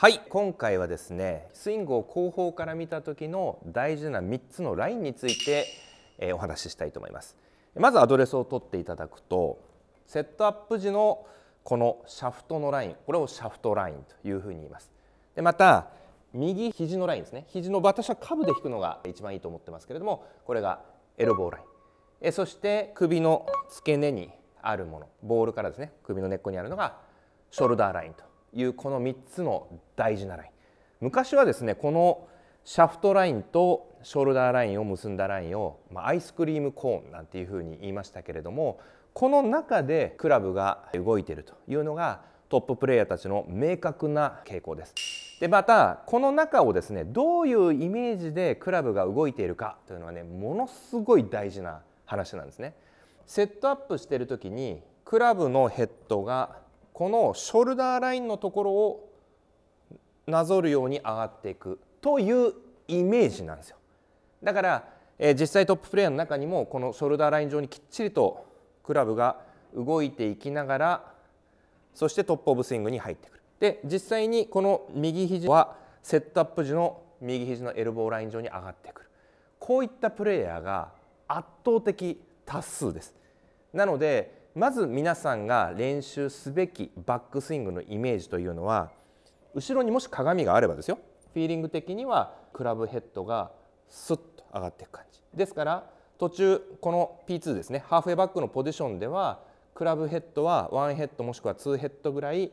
はい今回はですねスイングを後方から見た時の大事な3つのラインについて、えー、お話ししたいと思います。まずアドレスを取っていただくとセットアップ時のこのシャフトのラインこれをシャフトラインというふうに言います。でまた右肘のラインですね。肘の私は下部で引くのが一番いいと思ってますけれどもこれがエルボーライン。えそして首の付け根にあるものボールからですね首の根っこにあるのがショルダーラインというこの3つの大事なライン昔はですねこのシャフトラインとショルダーラインを結んだラインを、まあ、アイスクリームコーンなんていうふうに言いましたけれどもこの中でクラブが動いているというのがトッププレーヤーたちの明確な傾向です。でまたこの中をですねどういうイメージでクラブが動いているかというのはねものすごい大事な話なんですね。セットアップしている時にクラブのヘッドがこのショルダーラインのところをなぞるように上がっていくというイメージなんですよ。だから、えー、実際トッププレーヤーの中にもこのショルダーライン上にきっちりとクラブが動いていきながらそしてトップオブスイングに入ってくる。で実際にこの右肘はセットアップ時の右肘のエルボーライン上に上がってくる。こういったプレーヤーが圧倒的多数です。なのでまず皆さんが練習すべきバックスイングのイメージというのは後ろにもし鏡があればですよ。フィーリング的にはクラブヘッドがスッと上がっていく感じ。ですから途中この P2 ですねハーフウェイバックのポジションではクラブヘッドは1ヘッドもしくは2ヘッドぐらい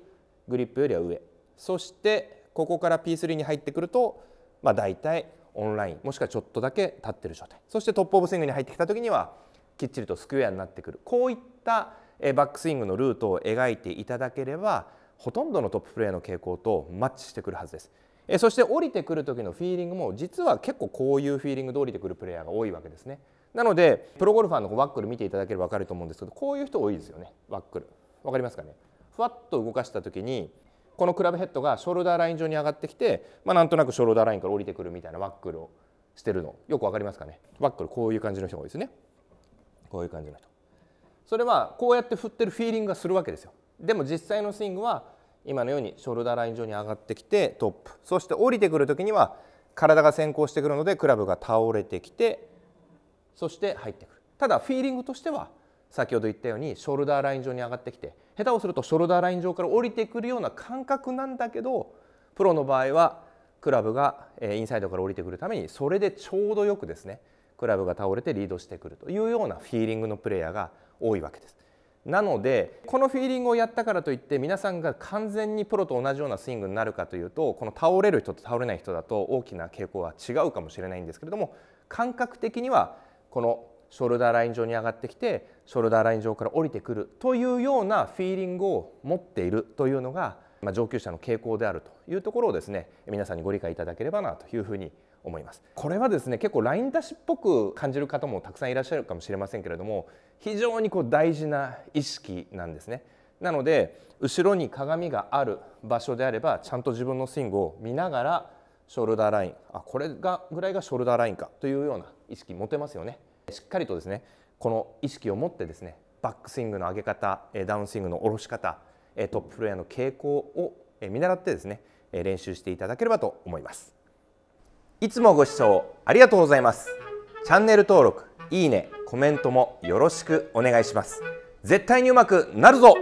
グリップよりは上。そしてここから P3 に入ってくると、まあ、大体オンラインもしくはちょっとだけ立ってる状態。そしてトップオブスイングに入ってきた時にはきっちりとスクエアになってくるこういったバックスイングのルートを描いていただければほとんどのトッププレーヤーの傾向とマッチしてくるはずです。そして降りてくる時のフィーリングも実は結構こういうフィーリングで降りてくるプレイヤーが多いわけですね。なのでプロゴルファーのワッグル見ていただければ分かると思うんですけどこういう人多いですよねワッグル。分かりますかね？ふわっと動かした時にこのクラブヘッドがショルダーライン上に上がってきて、まあ、なんとなくショルダーラインから降りてくるみたいなワックルをしてるのよく分かりますかね？ワックルこういう感じの人が多いですね。こういう感じの人。それはこうやって振ってるフィーリングがするわけですよ。でも実際のスイングは今のようにショルダーライン上に上がってきてトップ。そして降りてくる時には体が先行してくるのでクラブが倒れてきてそして入ってくる。ただフィーリングとしては先ほど言ったようにショルダーライン上に上がってきて下手をするとショルダーライン上から降りてくるような感覚なんだけどプロの場合はクラブがインサイドから降りてくるためにそれでちょうどよくですねクラブが倒れてリードしてくるというようなフィーリングのプレーヤーが多いわけです。なのでこのフィーリングをやったからといって皆さんが完全にプロと同じようなスイングになるかというとこの倒れる人と倒れない人だと大きな傾向は違うかもしれないんですけれども感覚的にはこのショルダーライン上に上がってきてショルダーライン上から降りてくるというようなフィーリングを持っているというのが、ま、上級者の傾向であるというところをですね皆さんにご理解いただければなというふうに思います。これはですね結構ライン出しっぽく感じる方もたくさんいらっしゃるかもしれませんけれども非常にこう大事な意識なんですね。なので後ろに鏡がある場所であればちゃんと自分のスイングを見ながらショルダーラインあこれがぐらいがショルダーラインかというような意識持てますよね。しっかりとですねこの意識を持ってですねバックスイングの上げ方ダウンスイングの下ろし方トッププレーヤーの傾向を見習ってですね練習していただければと思います。いつもご視聴ありがとうございます。チャンネル登録いいねコメントもよろしくお願いします。絶対にうまくなるぞ。